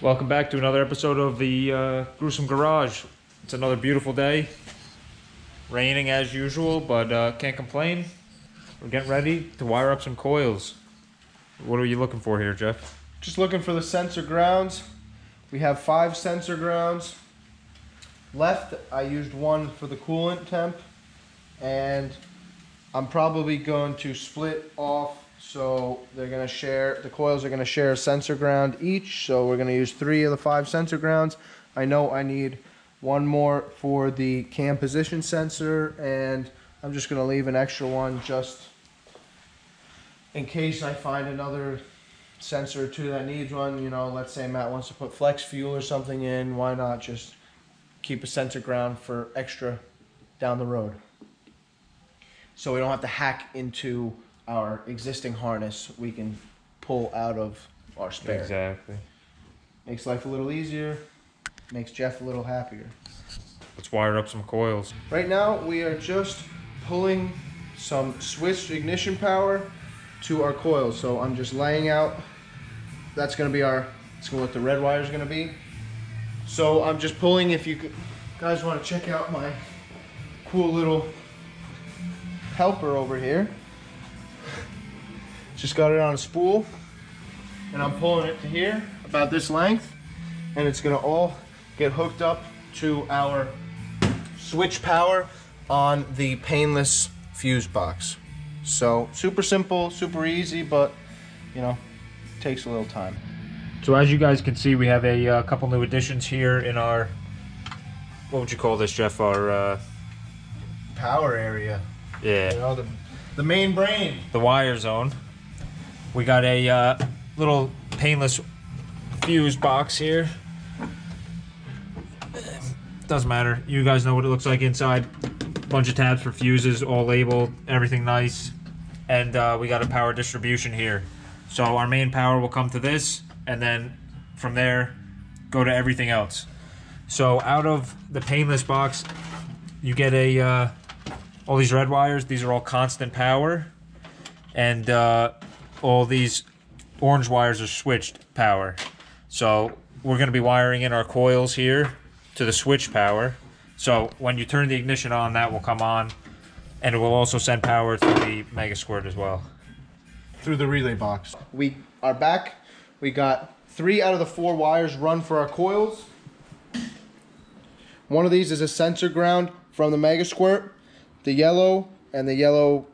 Welcome back to another episode of the uh, Grusum Garage. It's another beautiful day. Raining as usual, but uh, can't complain. We're getting ready to wire up some coils. What are you looking for here, Jeff? Just looking for the sensor grounds. We have five sensor grounds left. I used one for the coolant temp and I'm probably going to split off so they're going to share, the coils are going to share a sensor ground each. So we're going to use three of the five sensor grounds. I know I need one more for the cam position sensor and I'm just going to leave an extra one just in case I find another sensor or two that needs one. You know, let's say Matt wants to put flex fuel or something in. Why not just keep a sensor ground for extra down the road? So we don't have to hack into our existing harness. We can pull out of our spare. Exactly. Makes life a little easier. Makes Jeff a little happier. Let's wire up some coils. Right now, we are just pulling some switched ignition power to our coils. So I'm just laying out, that's gonna be our, that's what the red wire is gonna be. So I'm just pulling, if you guys wanna check out my cool little helper over here. Just got it on a spool and I'm pulling it to here, about this length, and it's gonna all get hooked up to our switch power on the painless fuse box. So super simple, super easy, but you know, takes a little time. So as you guys can see, we have a uh, couple new additions here in our, what would you call this, Jeff? Our, uh, Power area, yeah. you know, the, the main brain. the wire zone. We got a uh, little painless fuse box here. Doesn't matter. You guys know what it looks like inside. Bunch of tabs for fuses, all labeled, everything nice. And uh, we got a power distribution here. So our main power will come to this, and then from there, go to everything else. So out of the painless box, you get a uh, all these red wires. These are all constant power and uh, all these orange wires are switched power. So we're going to be wiring in our coils here to the switch power. So when you turn the ignition on, that will come on, and it will also send power to the Mega Squirt as well. through the relay box. We are back. We got three out of the four wires run for our coils. One of these is a sensor ground from the Mega Squirt. The yellow and the yellow,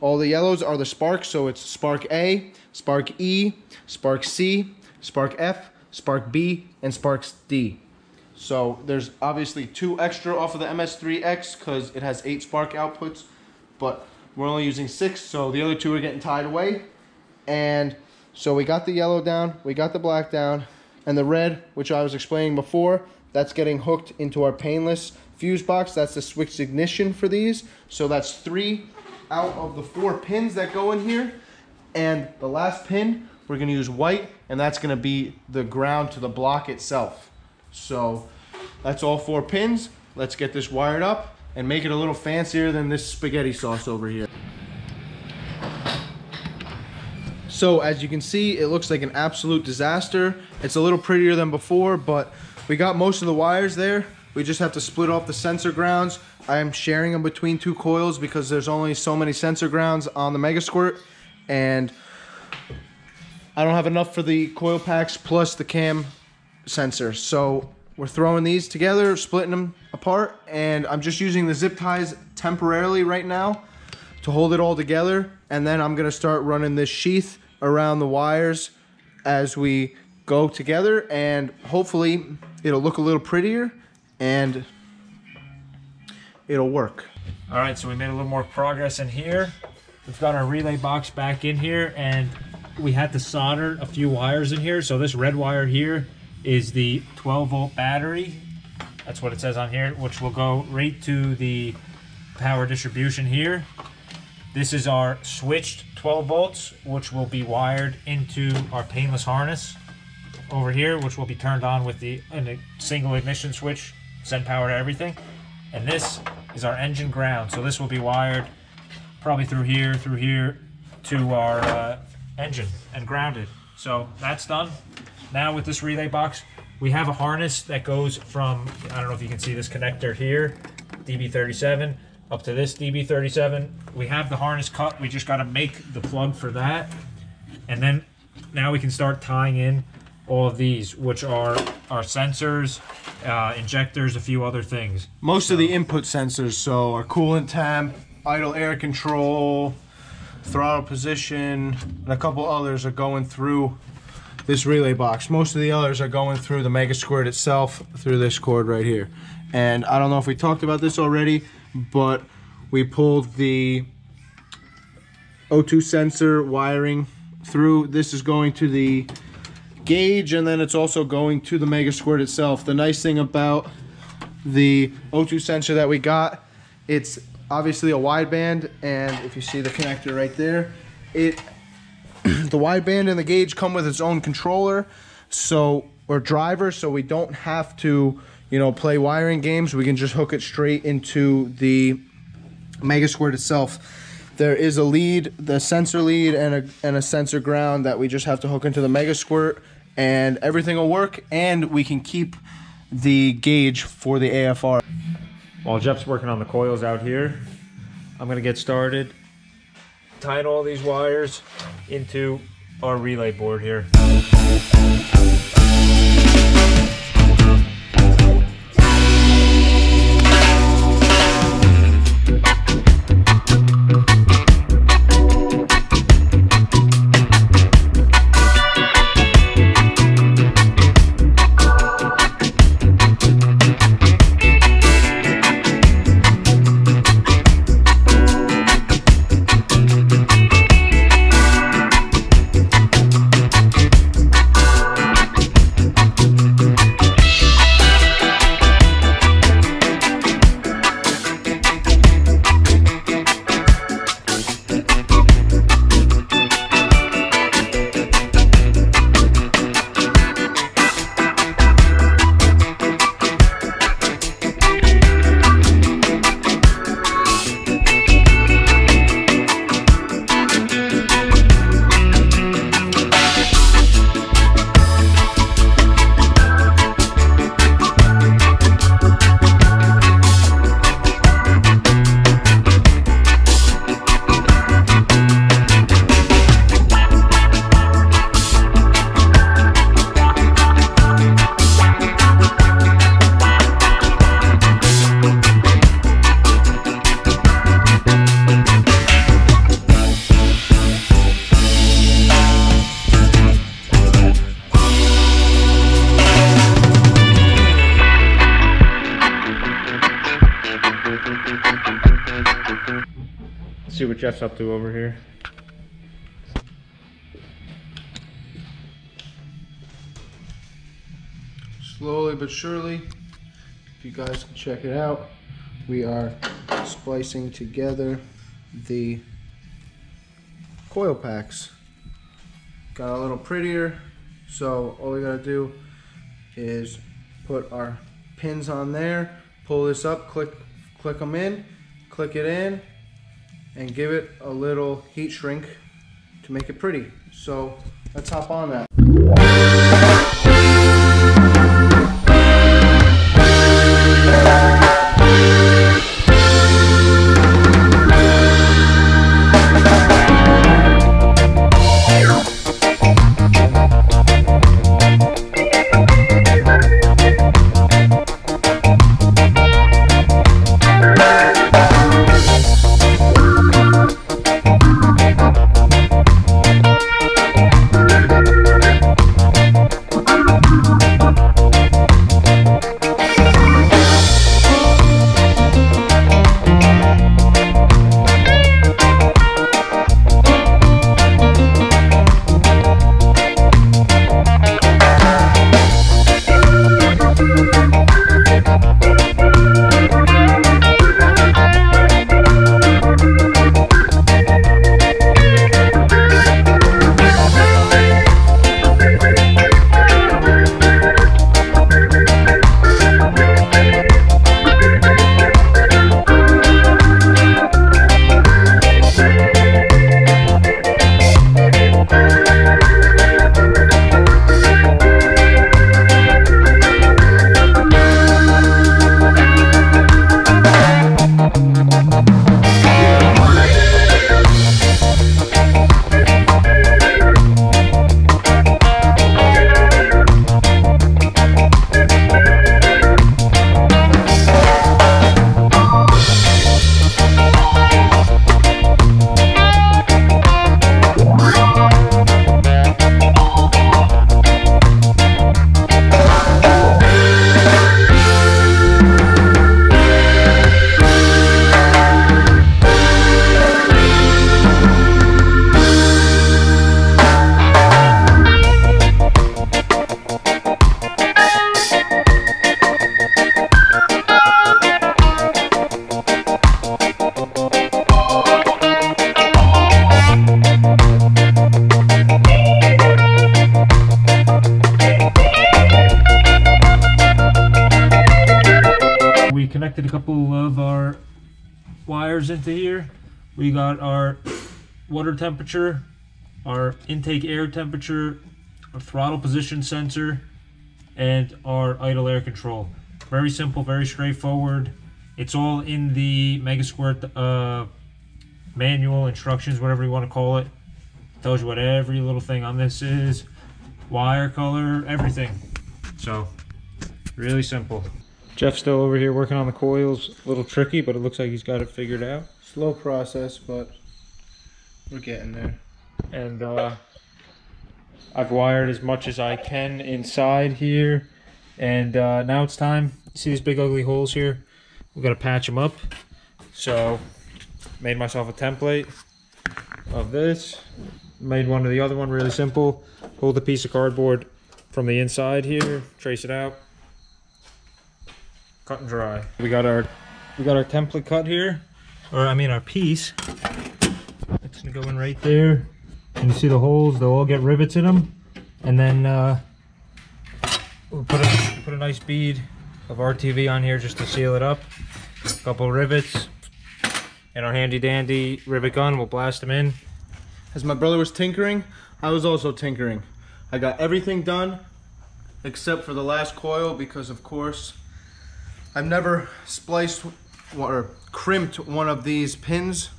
all the yellows are the sparks. So it's spark A, spark E, spark C, spark F, spark B, and sparks D. So there's obviously two extra off of the MS3X because it has eight spark outputs, but we're only using six, so the other two are getting tied away. And so we got the yellow down, we got the black down, and the red, which I was explaining before, that's getting hooked into our painless fuse box. That's the switch ignition for these. So that's three out of the four pins that go in here. And the last pin, we're gonna use white, and that's gonna be the ground to the block itself. So that's all four pins. Let's get this wired up and make it a little fancier than this spaghetti sauce over here. So as you can see, it looks like an absolute disaster. It's a little prettier than before, but we got most of the wires there. We just have to split off the sensor grounds. I am sharing them between two coils because there's only so many sensor grounds on the Mega Squirt. And I don't have enough for the coil packs plus the cam sensor. So we're throwing these together, splitting them apart, and I'm just using the zip ties temporarily right now to hold it all together. And then I'm gonna start running this sheath around the wires as we go together and hopefully it'll look a little prettier and it'll work. All right, so we made a little more progress in here. We've got our relay box back in here, and we had to solder a few wires in here. So this red wire here is the 12 volt battery. That's what it says on here, which will go right to the power distribution here. This is our switched 12 volts, which will be wired into our painless harness over here, which will be turned on with the single ignition switch, send power to everything. And this is our engine ground. So this will be wired probably through here, through here to our uh, engine and grounded. So that's done. now with this relay box, we have a harness that goes from, I don't know if you can see this connector here, DB37, up to this DB37. We have the harness cut. We just got to make the plug for that. And then now we can start tying in all of these, which are our sensors, uh, injectors, a few other things. Most of the input sensors, so our coolant temp, idle air control, throttle position, and a couple others are going through this relay box. Most of the others are going through the Mega Squirt itself through this cord right here. And I don't know if we talked about this already, but we pulled the O2 sensor wiring through. This is going to the gauge and then it's also going to the Mega Squirt itself. The nice thing about the O2 sensor that we got, it's obviously a wideband and if you see the connector right there, it the wideband and the gauge come with its own controller so or driver so we don't have to you know play wiring games. We can just hook it straight into the Mega Squirt itself. There is a lead the sensor lead and a, and a sensor ground that we just have to hook into the Mega Squirt and everything will work and we can keep the gauge for the AFR While Jeff's working on the coils out here, I'm gonna get started tying all these wires into our relay board here. Jeff's up to over here. slowly but surely if you guys can check it out we are splicing together the coil packs got a little prettier so all we gotta do is put our pins on there pull this up click click them in click it in and give it a little heat shrink to make it pretty. So let's hop on that into here. We got our water temperature, our intake air temperature, our throttle position sensor, and our idle air control. Very simple, very straightforward. It's all in the Megasquirt uh, manual, instructions, whatever you want to call it. Tells you what every little thing on this is, wire color, everything. So, really simple. Jeff's still over here working on the coils. A little tricky, but it looks like he's got it figured out. Slow process, but we're getting there. And uh, I've wired as much as I can inside here. And uh, now it's time. See these big ugly holes here? We gotta patch them up. So, made myself a template of this. Made one of the other one really simple. Pull the piece of cardboard from the inside here, trace it out, cut and dry. We got our we got our template cut here, or I mean our piece. It's gonna go in right there. And you see the holes, they'll all get rivets in them. And then uh, we'll put a, put a nice bead of RTV on here just to seal it up. A couple rivets. And our handy dandy rivet gun, we'll blast them in. As my brother was tinkering, I was also tinkering. I got everything done except for the last coil because of course I've never spliced or crimped one of these pins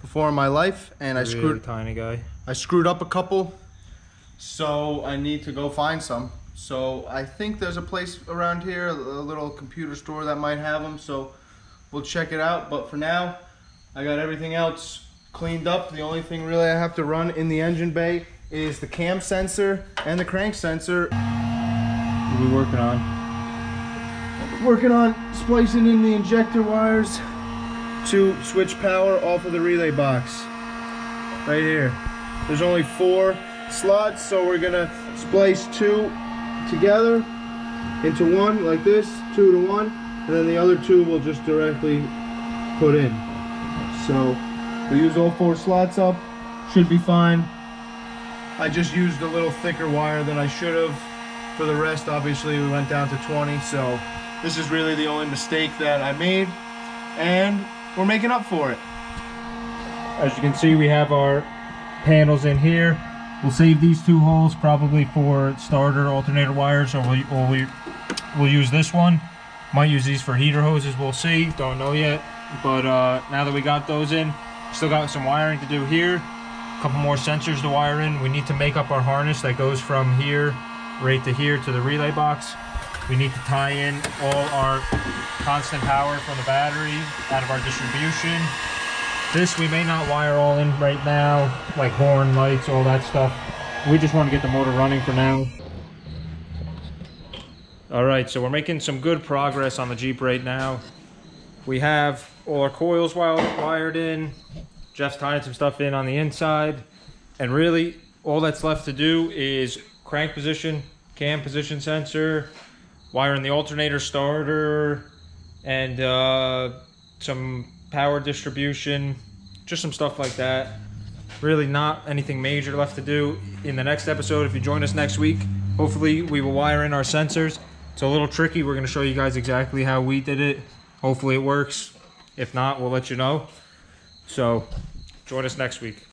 before in my life and I screwed tiny guy. I screwed up a couple so I need to go find some so I think there's a place around here a little computer store that might have them so we'll check it out but for now I got everything else cleaned up the only thing really I have to run in the engine bay is the cam sensor and the crank sensor What are we working on? Working on splicing in the injector wires to switch power off of the relay box. Right here. There's only four slots so we're gonna splice two together into one like this two to one and then the other two we'll just directly put in. So we use all four slots up. Should be fine. I just used a little thicker wire than I should have. For the rest obviously we went down to 20 so this is really the only mistake that I made and we're making up for it As you can see, we have our panels in here. We'll save these two holes probably for starter alternator wires, or we or we we'll use this one. Might use these for heater hoses. We'll see. Don't know yet. But uh, now that we got those in, still got some wiring to do here. A couple more sensors to wire in. We need to make up our harness that goes from here right to here to the relay box. We need to tie in all our constant power from the battery out of our distribution. This we may not wire all in right now, like horn, lights, all that stuff. We just want to get the motor running for now. All right, so we're making some good progress on the Jeep right now. We have all our coils wi- wired in. Jeff's tying some stuff in on the inside. And really, all that's left to do is crank position, cam position sensor, wiring the alternator starter, and uh, some power distribution, just some stuff like that. Really, not anything major left to do. In the next episode, if you join us next week, hopefully we will wire in our sensors. It's a little tricky. We're going to show you guys exactly how we did it. Hopefully it works. If not, we'll let you know. So, join us next week.